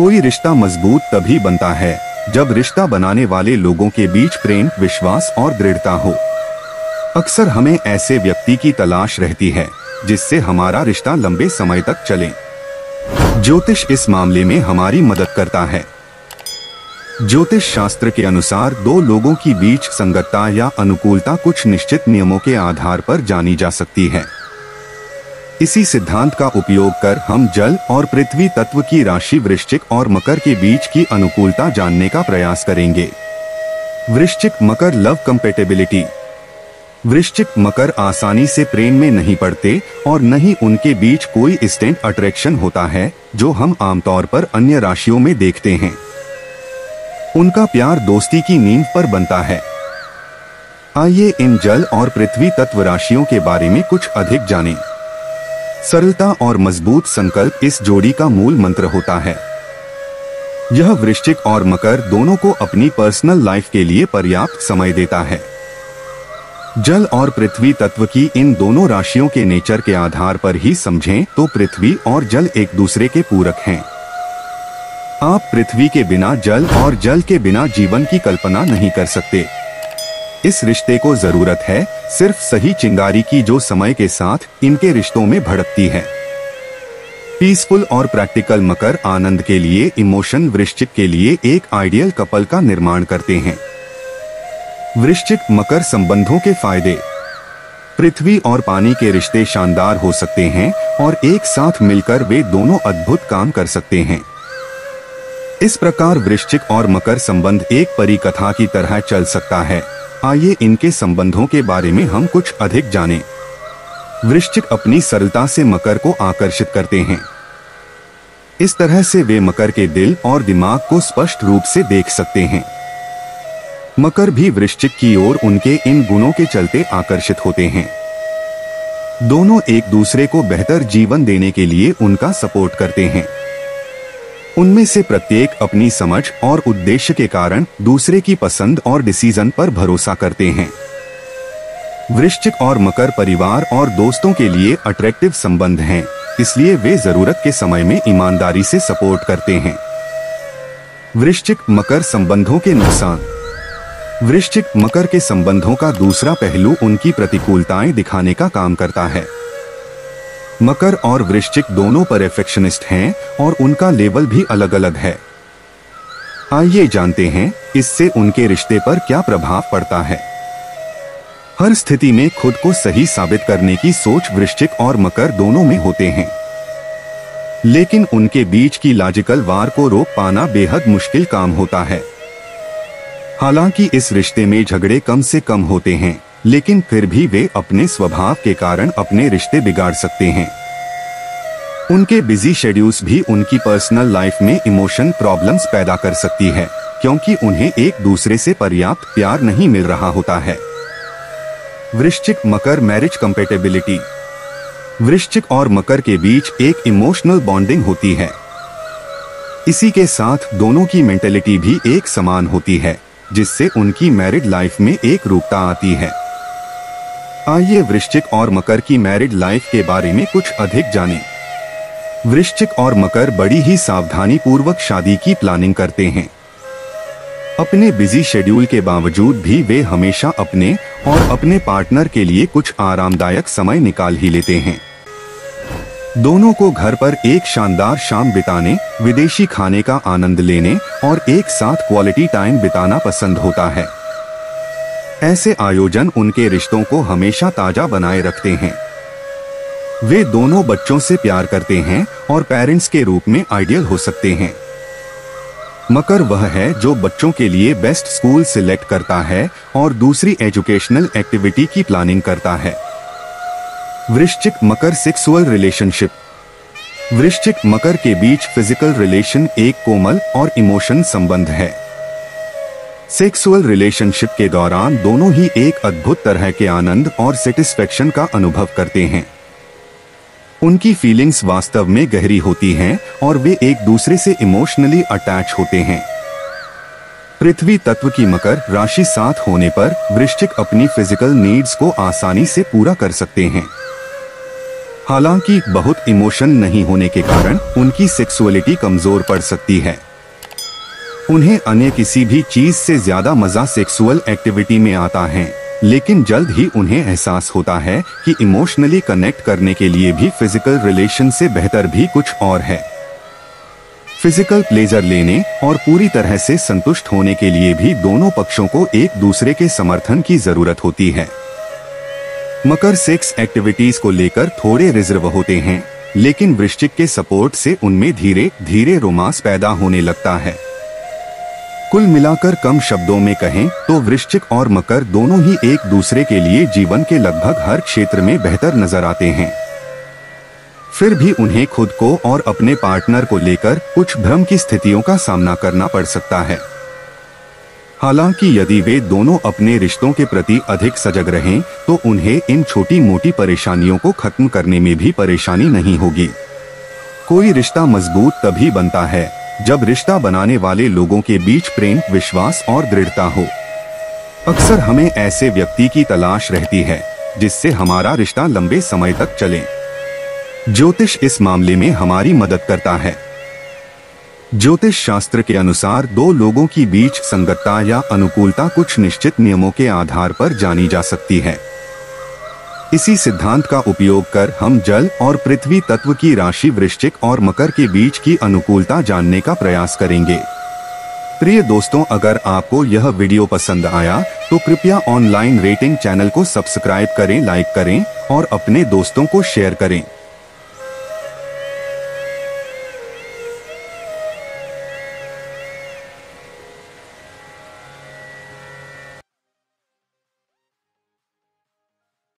कोई रिश्ता मज़बूत तभी बनता है, जब रिश्ता बनाने वाले लोगों के बीच प्रेम, विश्वास और दृढ़ता हो। अक्सर हमें ऐसे व्यक्ति की तलाश रहती है, जिससे हमारा रिश्ता लंबे समय तक चले। ज्योतिष इस मामले में हमारी मदद करता है। ज्योतिष शास्त्र के अनुसार दो लोगों की बीच संगतता या अनुकूलता कुछ निश्चित नियमों के आधार पर जानी जा सकती है। इसी सिद्धांत का उपयोग कर हम जल और पृथ्वी तत्व की राशि वृश्चिक और मकर के बीच की अनुकूलता जानने का प्रयास करेंगे। वृश्चिक मकर लव कंपेटेबिलिटी वृश्चिक मकर आसानी से प्रेम में नहीं पड़ते और न ही उनके बीच कोई इंस्टेंट अट्रैक्शन होता है, जो हम आमतौर पर अन्य राशियों में देखते हैं। उनका प्यार दोस्ती की नींव पर बनता है। आइए इन जल और पृथ्वी तत्व राशियों के बारे में कुछ अधिक जानें। सरलता और मज़बूत संकल्प इस जोड़ी का मूल मंत्र होता है। यह वृश्चिक और मकर दोनों को अपनी पर्सनल लाइफ के लिए पर्याप्त समय देता है। जल और पृथ्वी तत्व की इन दोनों राशियों के नेचर के आधार पर ही समझें तो पृथ्वी और जल एक दूसरे के पूरक हैं। आप पृथ्वी के बिना जल और जल के बिना जीवन की कल्पना नहीं कर सकते। इस रिश्ते को ज़रूरत है, सिर्फ़ सही चिंगारी की जो समय के साथ इनके रिश्तों में भड़कती है। पीसफुल और प्रैक्टिकल मकर आनंद के लिए इमोशन वृश्चिक के लिए एक आइडियल कपल का निर्माण करते हैं। वृश्चिक मकर संबंधों के फ़ायदे। पृथ्वी और पानी के रिश्ते शानदार हो सकते हैं और एक साथ मिलकर वे दोनों अद्भुत काम कर सकते हैं। इस प्रकार वृश्चिक और मकर संबंध एक परिकथा की तरह चल सकता है। आइए इनके संबंधों के बारे में हम कुछ अधिक जानें। वृश्चिक अपनी सरलता से मकर को आकर्षित करते हैं। इस तरह से वे मकर के दिल और दिमाग को स्पष्ट रूप से देख सकते हैं। मकर भी वृश्चिक की ओर उनके इन गुणों के चलते आकर्षित होते हैं। दोनों एक दूसरे को बेहतर जीवन देने के लिए उनका सपोर्ट करते हैं। उनमें से प्रत्येक अपनी समझ और उद्देश्य के कारण दूसरे की पसंद और डिसीज़न पर भरोसा करते हैं। वृश्चिक और मकर परिवार और दोस्तों के लिए अट्रैक्टिव संबंध हैं, इसलिए वे ज़रूरत के समय में ईमानदारी से सपोर्ट करते हैं। वृश्चिक मकर संबंधों के नुकसान। वृश्चिक मकर के संबंधों का दूसरा पहलू उनकी प्रतिकूलताएँ दिखाने का काम करता है। मकर और वृश्चिक दोनों परफेक्शनिस्ट हैं और उनका लेवल भी अलग अलग है। आइए जानते हैं, इससे उनके रिश्ते पर क्या प्रभाव पड़ता है। हर स्थिति में खुद को सही साबित करने की सोच वृश्चिक और मकर दोनों में होते हैं। लेकिन उनके बीच की लॉजिकल वार को रोक पाना बेहद मुश्किल काम होता है। हालाँकि इस रिश्ते में झगड़े कम से कम होते हैं। लेकिन फिर भी वे अपने स्वभाव के कारण अपने रिश्ते बिगाड़ सकते हैं। उनके बिज़ी शेड्यूल्स भी उनकी पर्सनल लाइफ में इमोशन प्रॉब्लम्स पैदा कर सकती है, क्योंकि उन्हें एक दूसरे से पर्याप्त प्यार नहीं मिल रहा होता है। वृश्चिक मकर मैरिज कंपेटेबिलिटी वृश्चिक और मकर के बीच एक इमोशनल बॉन्डिंग होती है। इसी के साथ दोनों की मेंटेलिटी भी एक समान होती है, जिससे उनकी मैरिड लाइफ में एक रूपता आती है। आइए वृश्चिक और मकर की मैरिड लाइफ के बारे में कुछ अधिक जानें। वृश्चिक और मकर बड़ी ही सावधानी पूर्वक शादी की प्लानिंग करते हैं। अपने बिज़ी शेड्यूल के बावजूद भी वे हमेशा अपने और अपने पार्टनर के लिए कुछ आरामदायक समय निकाल ही लेते हैं। दोनों को घर पर एक शानदार शाम बिताने, विदेशी खाने का आनंद लेने और एक साथ क्वालिटी टाइम बिताना पसंद होता है। ऐसे आयोजन उनके रिश्तों को हमेशा ताज़ा बनाए रखते हैं। वे दोनों बच्चों से प्यार करते हैं और पेरेंट्स के रूप में आइडियल हो सकते हैं। मकर वह है जो बच्चों के लिए बेस्ट स्कूल सिलेक्ट करता है और दूसरी एजुकेशनल एक्टिविटी की प्लानिंग करता है। वृश्चिक मकर सेक्सुअल रिलेशनशिप। वृश्चिक मकर के बीच फ़िज़िकल रिलेशन एक कोमल और इमोशन संबंध है। सेक्सुअल रिलेशनशिप के दौरान दोनों ही एक अद्भुत तरह के आनंद और सेटिस्फेक्शन का अनुभव करते हैं। उनकी फीलिंग्स वास्तव में गहरी होती हैं और वे एक दूसरे से इमोशनली अटैच होते हैं। पृथ्वी तत्व की मकर राशि साथ होने पर वृश्चिक अपनी फ़िज़िकल नीड्स को आसानी से पूरा कर सकते हैं। हालाँकि बहुत इमोशन नहीं होने के कारण उनकी सेक्सुअलिटी कमज़ोर पड़ सकती है। उन्हें अन्य किसी भी चीज़ से ज़्यादा मज़ा सेक्सुअल एक्टिविटी में आता है। लेकिन जल्द ही उन्हें एहसास होता है कि इमोशनली कनेक्ट करने के लिए भी फ़िज़िकल रिलेशन से बेहतर भी कुछ और है। फ़िज़िकल प्लेजर लेने और पूरी तरह से संतुष्ट होने के लिए भी दोनों पक्षों को एक दूसरे के समर्थन की ज़रूरत होती है। मकर सेक्स एक्टिविटीज़ को लेकर थोड़े रिज़र्व होते हैं, लेकिन वृश्चिक के सपोर्ट से उनमें धीरे धीरे रोमांस पैदा होने लगता है। कुल मिलाकर कम शब्दों में कहें तो वृश्चिक और मकर दोनों ही एक दूसरे के लिए जीवन के लगभग हर क्षेत्र में बेहतर नज़र आते हैं। फिर भी उन्हें खुद को और अपने पार्टनर को लेकर कुछ भ्रम की स्थितियों का सामना करना पड़ सकता है। हालाँकि यदि वे दोनों अपने रिश्तों के प्रति अधिक सजग रहें तो उन्हें इन छोटी मोटी परेशानियों को खत्म करने में भी परेशानी नहीं होगी। कोई रिश्ता मज़बूत तभी बनता है जब रिश्ता बनाने वाले लोगों के बीच प्रेम, विश्वास और दृढ़ता हो। अक्सर हमें ऐसे व्यक्ति की तलाश रहती है, जिससे हमारा रिश्ता लंबे समय तक चले। ज्योतिष इस मामले में हमारी मदद करता है। ज्योतिष शास्त्र के अनुसार दो लोगों की बीच संगतता या अनुकूलता कुछ निश्चित नियमों के आधार पर जानी जा सकती है। इसी सिद्धांत का उपयोग कर हम जल और पृथ्वी तत्व की राशि वृश्चिक और मकर के बीच की अनुकूलता जानने का प्रयास करेंगे। प्रिय दोस्तों, अगर आपको यह वीडियो पसंद आया तो कृपया ऑनलाइन रेटिंग चैनल को सब्सक्राइब करें, लाइक करें और अपने दोस्तों को शेयर करें।